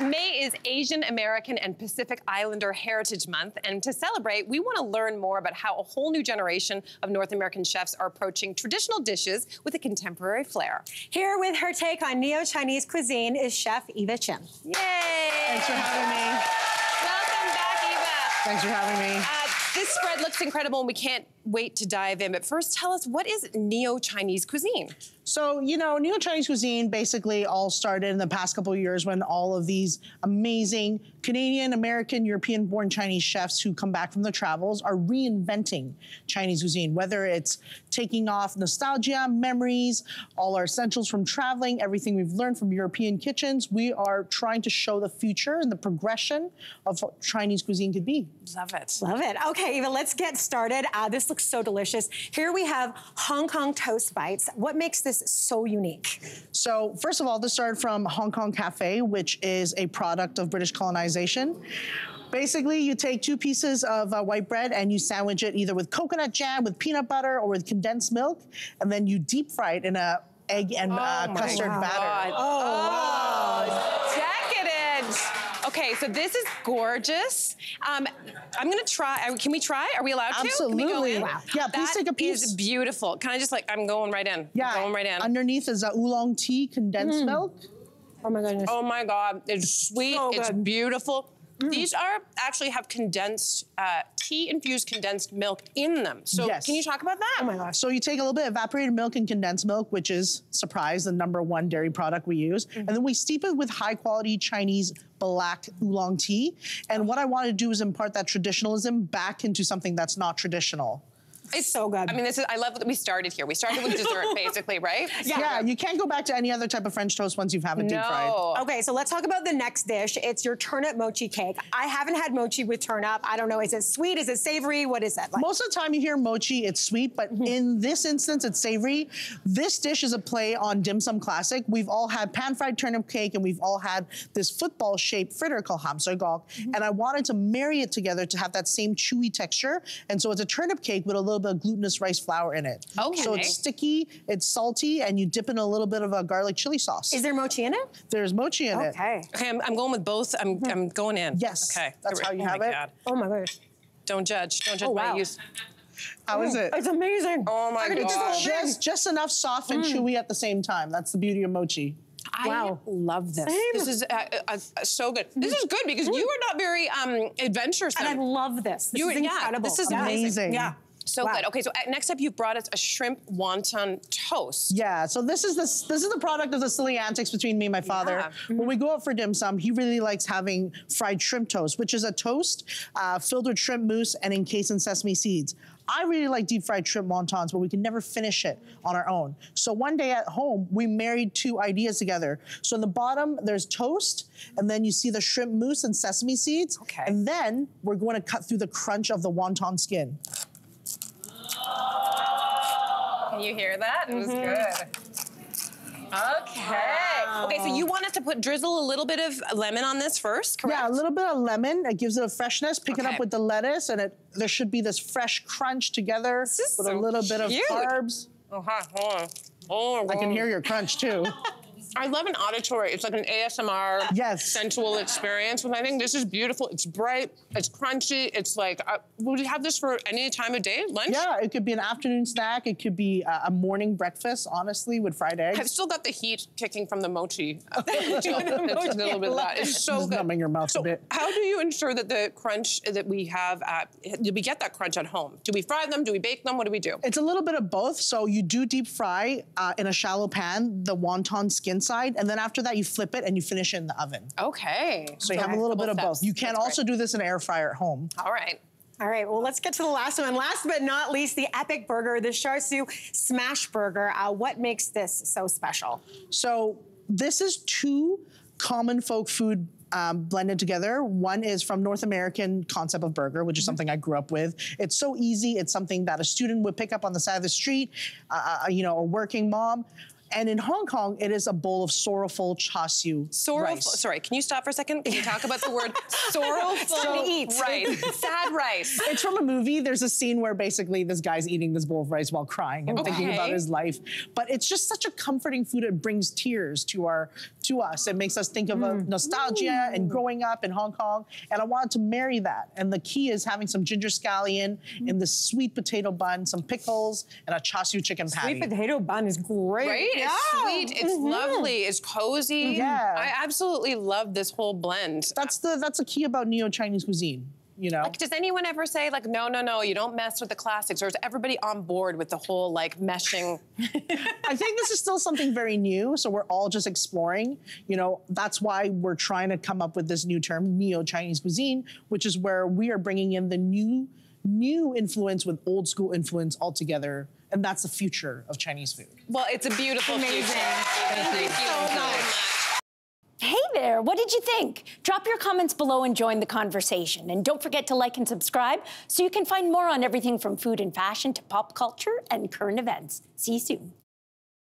May is Asian American and Pacific Islander Heritage Month, and to celebrate, we want to learn more about how a whole new generation of North American chefs are approaching traditional dishes with a contemporary flair. Here with her take on neo-Chinese cuisine is Chef Eva Chin. Yay! Thanks for having me. Welcome back, Eva. Thanks for having me. Uh, this spread looks incredible, and we can't wait to dive in. But first, tell us what is neo-Chinese cuisine? So, you know, neo-Chinese cuisine basically all started in the past couple of years when all of these amazing Canadian, American, European-born Chinese chefs who come back from their travels are reinventing Chinese cuisine, whether it's taking off nostalgia, memories, all our essentials from traveling, everything we've learned from European kitchens. We are trying to show the future and the progression of what Chinese cuisine could be. Love it. Love it. Okay, Eva, let's get started. Uh, this looks so delicious. Here we have Hong Kong toast bites. What makes this so unique? So first of all, this started from Hong Kong Cafe, which is a product of British colonization. Basically, you take two pieces of uh, white bread and you sandwich it either with coconut jam, with peanut butter, or with condensed milk, and then you deep fry it in a egg and Oh uh, custard batter. Oh, wow decadent. Okay, so this is gorgeous. Um, I'm gonna try. uh, Can we try? Are we allowed to? Can we go Absolutely. in? Wow. Yeah, please That take a piece. is beautiful. Can I just like? I'm going right in. Yeah, going right in. underneath is a oolong tea, condensed milk. Oh my goodness. Oh my God, it's sweet, So it's good. Beautiful. These are actually have condensed, uh, tea infused condensed milk in them. So Yes. can you talk about that? Oh my gosh. So you take a little bit of evaporated milk and condensed milk, which is, surprise, the number one dairy product we use. And then we steep it with high quality Chinese black oolong tea. And what I want to do is impart that traditionalism back into something that's not traditional. It's so good. I mean, this is. I love that we started here. We started with dessert, basically, right? Yeah. yeah, you can't go back to any other type of French toast once you've had it deep fried. No. Okay, so let's talk about the next dish. It's your turnip mochi cake. I haven't had mochi with turnip. I don't know, is it sweet? Is it savory? What is it? Like? Most of the time you hear mochi, it's sweet, but mm-hmm. in this instance, it's savory. This dish is a play on dim sum classic. We've all had pan-fried turnip cake and we've all had this football-shaped fritter called ham soy gok. Mm-hmm. And I wanted to marry it together to have that same chewy texture. And so it's a turnip cake with a little bit of glutinous rice flour in it. Okay. So it's sticky, it's salty, and you dip in a little bit of a garlic chili sauce. is there mochi in it? There's mochi in it. Okay. Okay, I'm, I'm going with both. I'm, I'm going in. Yes, Okay. that's how you oh have my it. God. Oh my gosh. Don't judge. Don't judge Oh, my wow. use. How is it? It's amazing. Oh my I could eat this God. whole thing. Just, just enough soft and chewy at the same time. That's the beauty of mochi. I Wow. love this. Same. This is uh, uh, uh, so good. This is good because you are not very um, adventuresome. And I love this. This You- is yeah, incredible. this is Yeah. amazing. Yeah. So Wow. good. Okay, so uh, next up, you've brought us a shrimp wonton toast. Yeah, so this is the this is the product of the silly antics between me and my father. Yeah. When we go out for dim sum, he really likes having fried shrimp toast, which is a toast uh, filled with shrimp mousse and encased in sesame seeds. I really like deep fried shrimp wontons, but we can never finish it on our own. So one day at home, we married two ideas together. So in the bottom, there's toast, and then you see the shrimp mousse and sesame seeds. Okay. And then we're going to cut through the crunch of the wonton skin. Can you hear that? It was mm-hmm. good. Okay. Okay, so you want us to put drizzle a little bit of lemon on this first, correct? Yeah, a little bit of lemon. It gives it a freshness. Pick it up with the lettuce, and it there should be this fresh crunch together with a so little bit of carbs. Oh, hi, hold on. Oh, I can uh-huh. hear your crunch too. I love an auditory. It's like an ASMR Yes. sensual experience. And I think this is beautiful. It's bright. It's crunchy. It's like, uh, would you have this for any time of day? Lunch? yeah, it could be an afternoon snack. It could be a, a morning breakfast, honestly, with fried eggs. I've still got the heat kicking from the mochi. it's a little bit of that. It's so Just good. numbing your mouth a bit. How do you ensure that the crunch that we have at, do we get that crunch at home? Do we fry them? Do we bake them? What do we do? It's a little bit of both. So you do deep fry uh, in a shallow pan the wonton skin side, and then after that you flip it and you finish it in the oven. Okay. So you have a little bit of both. You can That's also great. do this in an air fryer at home. All right. All right, well, let's get to the last one. Last but not least, the epic burger, the Char Siu Smash Burger. Uh, what makes this so special? So this is two common folk food um, blended together. One is from North American concept of burger, which is something I grew up with. It's so easy. It's something that a student would pick up on the side of the street, uh, uh, you know, a working mom. And in Hong Kong, it is a bowl of sorrowful char siu Sorrowful. rice. Sorry, can you stop for a second? Can you talk about the word sorrowful time to eat. rice? Sad rice. It's from a movie. There's a scene where basically this guy's eating this bowl of rice while crying and thinking about his life. But it's just such a comforting food. It brings tears to our to us. It makes us think of uh, nostalgia and growing up in Hong Kong. And I wanted to marry that. And the key is having some ginger scallion in the sweet potato bun, some pickles, and a char siu chicken patty. Sweet potato bun is great. Right? It's sweet. Oh, it's mm-hmm. lovely. It's cozy. Yeah. I absolutely love this whole blend. that's the that's the key about neo Chinese cuisine. You know. Like, Does anyone ever say like, no, no, no, you don't mess with the classics, or is everybody on board with the whole like meshing? I think this is still something very new, so we're all just exploring. You know, that's why we're trying to come up with this new term, neo Chinese cuisine, which is where we are bringing in the new, new influence with old school influence all together, and that's the future of Chinese food. Well, it's a beautiful Amazing. future. Thank you so much. Hey there, what did you think? Drop your comments below and join the conversation. And don't forget to like and subscribe so you can find more on everything from food and fashion to pop culture and current events. See you soon.